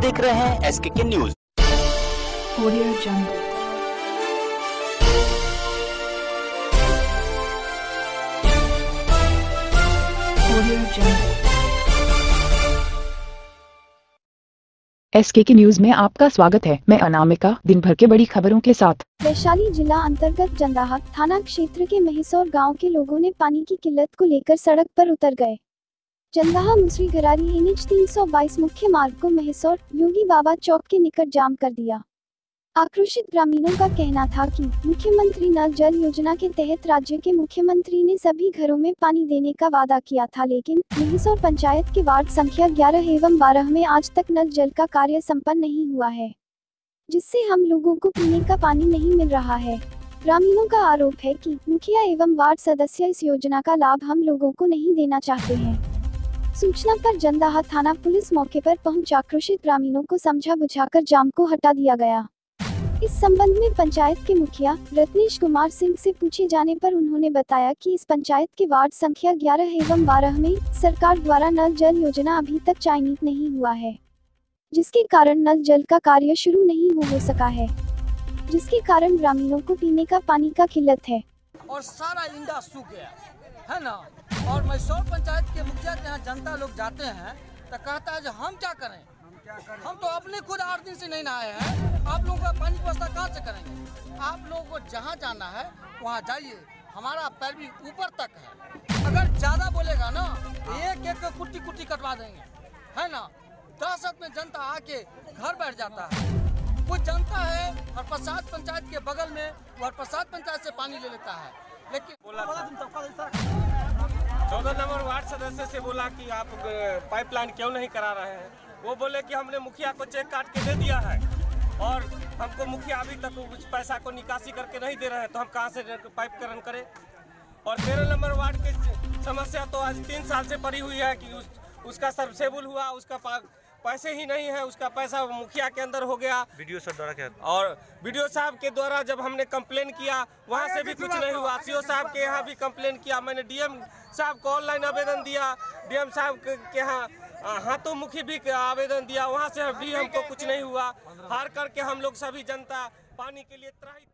देख रहे हैं S K K news Jungle. SK की न्यूज़ में आपका स्वागत है। मैं अनामिका दिन भर के बड़ी खबरों के साथ। वैशाली जिला अंतर्गत जंदाहा थाना क्षेत्र के महिसौर गाँव के लोगों ने पानी की किल्लत को लेकर सड़क पर उतर गए। जंदाहा मुसरी गरारी एनएच 322 मुख्य मार्ग को महिसौर योगी बाबा चौक के निकट जाम कर दिया। आक्रोशित ग्रामीणों का कहना था कि मुख्यमंत्री नल जल योजना के तहत राज्य के मुख्यमंत्री ने सभी घरों में पानी देने का वादा किया था, लेकिन महिसौर पंचायत के वार्ड संख्या 11 एवं 12 में आज तक नल जल का कार्य संपन्न नहीं हुआ है, जिससे हम लोगों को पीने का पानी नहीं मिल रहा है। ग्रामीणों का आरोप है कि मुखिया एवं वार्ड सदस्य इस योजना का लाभ हम लोगों को नहीं देना चाहते हैं। सूचना पर जंदाहा थाना पुलिस मौके पर पहुँच आक्रोशित ग्रामीणों को समझा बुझाकर जाम को हटा दिया गया। इस संबंध में पंचायत के मुखिया रत्नेश कुमार सिंह से पूछे जाने पर उन्होंने बताया कि इस पंचायत के वार्ड संख्या 11 एवं 12 में सरकार द्वारा नल जल योजना अभी तक चयनित नहीं हुआ है जिसके कारण नल जल का कार्य शुरू नहीं हो, हो सका है जिसके कारण ग्रामीणों को पीने का पानी का किल्लत है। और सारा इंडा सूख गया है ना? और मैसूर पंचायत के मुखिया के यहाँ जनता लोग जाते हैं तो कहता है जो हम क्या करें? हम तो अपने खुद आठ दिन से नहीं नहाए हैं। आप लोगों का पानी व्यवस्था कहाँ से करेंगे? आप लोगों को जहाँ जाना है वहाँ जाइए। हमारा पैर भी ऊपर तक है। अगर ज़्यादा बोलेगा ना तो एक एक कुट्टी कुट्टी कटवा देंगे। है ना? दहशत में जनता आके घर बैठ जाता है। कुछ जनता है और प्रसाद पंचायत के बगल में और प्रसाद पंचायत से पानी ले लेता है। लेकिन नंबर वार्ड सदस्य से बोला कि आप पाइपलाइन क्यों नहीं करा रहे हैं? वो बोले कि हमने मुखिया को चेक काट के दे दिया है और हमको मुखिया अभी तक कुछ पैसा को निकासी करके नहीं दे रहे हैं तो हम कहाँ से पाइपकरण करें? और तेरह नंबर वार्ड की समस्या तो आज तीन साल से पड़ी हुई है कि उस, उसका सर्वसेबुल हुआ उसका पैसे ही नहीं है उसका पैसा मुखिया के अंदर हो गया। वीडियो सर द्वारा क्या? और वीडियो साहब के द्वारा जब हमने कंप्लेन किया वहाँ से भी कुछ नहीं हुआ। सीओ साहब के यहाँ भी कंप्लेन किया मैंने डीएम साहब को ऑनलाइन आवेदन दिया डीएम साहब के यहाँ हाथों मुखी भी आवेदन दिया वहाँ से भी हमको कुछ नहीं हुआ। हार करके हम लोग सभी जनता पानी के लिए त्राही